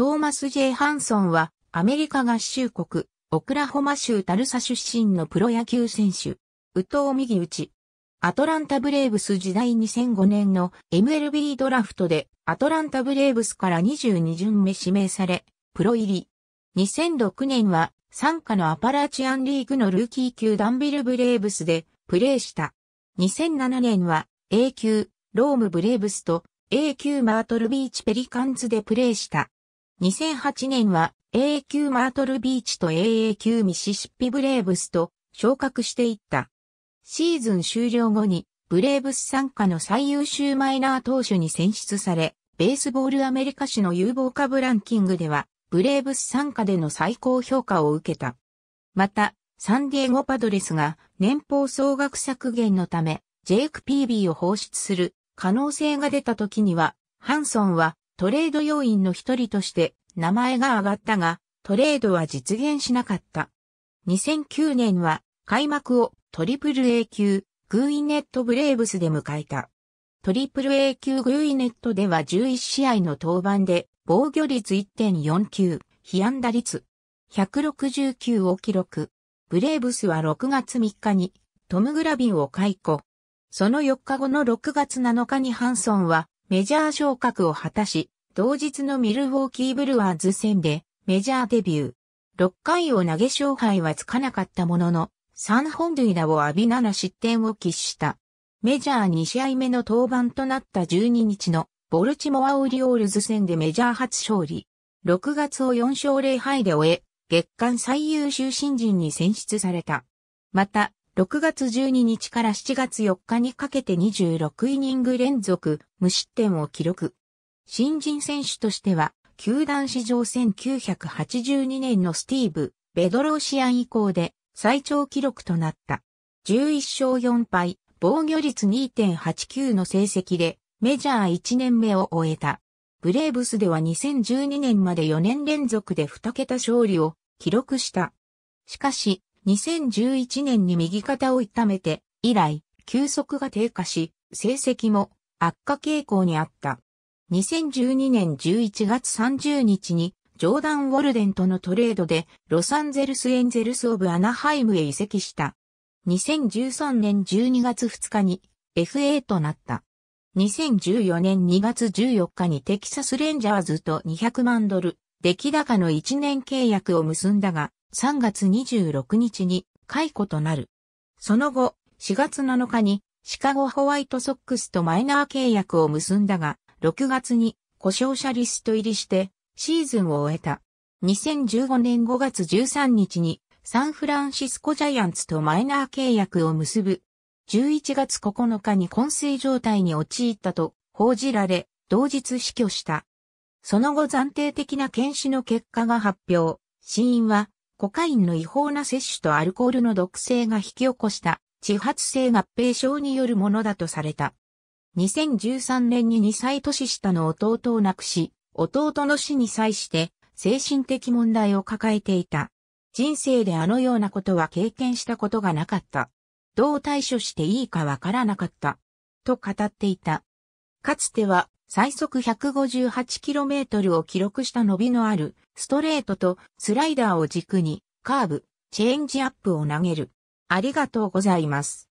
トーマス・ジェイ・ハンソンは、アメリカ合衆国、オクラホマ州タルサ出身のプロ野球選手。右投右打ち。アトランタブレーブス時代2005年の MLB ドラフトでアトランタブレーブスから22巡目指名され、プロ入り。2006年は傘下のアパラチアンリーグのルーキー級ダンビルブレーブスでプレーした。2007年は A 級ロームブレーブスと A 級マートルビーチペリカンズでプレーした。2008年は AA 級マートルビーチと AA 級ミシシッピブレーブスと昇格していった。シーズン終了後に、ブレーブス参加の最優秀マイナー投手に選出され、ベースボールアメリカ誌の有望株ランキングでは、ブレーブス参加での最高評価を受けた。また、サンディエゴパドレスが年俸総額削減のため、ジェイク・ピービーを放出する可能性が出た時には、ハンソンはトレード要員の一人として名前が挙がったが、トレードは実現しなかった。2009年は開幕をトリプル A 級グーイネットブレーブスで迎えた。トリプル A 級グーイネットでは11試合の登板で防御率1.49、被安打率169を記録。ブレーブスは6月3日にトム・グラビンを解雇。その4日後の6月7日にハンソンはメジャー昇格を果たし、同日のミルウォーキーブルワーズ戦でメジャーデビュー。6回を投げ勝敗はつかなかったものの、3本塁打を浴び7失点を喫した。メジャー2試合目の登板となった12日のボルチモアオリオールズ戦でメジャー初勝利。6月を4勝0敗で終え、月間最優秀新人に選出された。また、6月12日から7月4日にかけて26イニング連続無失点を記録。新人選手としては、球団史上1982年のスティーブ・ベドローシアン以降で最長記録となった。11勝4敗、防御率2.89の成績でメジャー1年目を終えた。ブレーブスでは2012年まで4年連続で2桁勝利を記録した。しかし、2011年に右肩を痛めて、以来、球速が低下し、成績も悪化傾向にあった。2012年11月30日にジョーダン・ウォルデンとのトレードでロサンゼルス・エンゼルス・オブ・アナハイムへ移籍した。2013年12月2日に FA となった。2014年2月14日にテキサス・レンジャーズと200万ドル、出来高の1年契約を結んだが、3月26日に解雇となる。その後、4月7日にシカゴホワイトソックスとマイナー契約を結んだが、6月に故障者リスト入りしてシーズンを終えた。2015年5月13日にサンフランシスコジャイアンツとマイナー契約を結ぶ。11月9日に昏睡状態に陥ったと報じられ、同日死去した。その後暫定的な検視の結果が発表。死因はコカインの違法な摂取とアルコールの毒性が引き起こした自発性合併症によるものだとされた。2013年に2歳年下の弟を亡くし、弟の死に際して精神的問題を抱えていた。人生であのようなことは経験したことがなかった。どう対処していいかわからなかった。と語っていた。かつては最速 158km を記録した伸びのあるストレートとスライダーを軸にカーブ、チェンジアップを投げる。ありがとうございます。